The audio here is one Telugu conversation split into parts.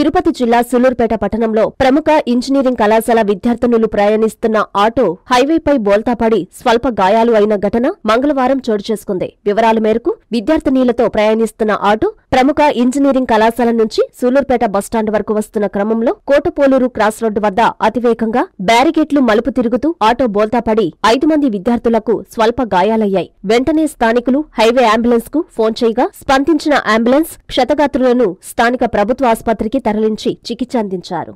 తిరుపతి జిల్లా సులూర్పేట పట్టణంలో ప్రముఖ ఇంజనీరింగ్ కళాశాల విద్యార్థినులు ప్రయాణిస్తున్న ఆటో హైవేపై బోల్తాపడి స్వల్ప గాయాలు అయిన ఘటన మంగళవారం చోటు చేసుకుంది. వివరాల మేరకు విద్యార్థినీలతో ప్రయాణిస్తున్న ఆటో ప్రముఖ ఇంజనీరింగ్ కళాశాల నుంచి సూలూర్పేట బస్టాండ్ వరకు వస్తున్న క్రమంలో కోటపోలూరు క్రాస్ రోడ్డు వద్ద అతివేగంగా బ్యారిగేట్లు మలుపు తిరుగుతూ ఆటో బోల్తాపడి ఐదు మంది విద్యార్థులకు స్వల్ప గాయాలయ్యాయి. వెంటనే స్థానికులు హైవే అంబులెన్స్కు ఫోన్ చేయగా స్పందించిన అంబులెన్స్ క్షతగాత్రులను స్థానిక ప్రభుత్వ ఆసుపత్రికి తరలించి చికిత్స అందించారు.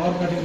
और cutting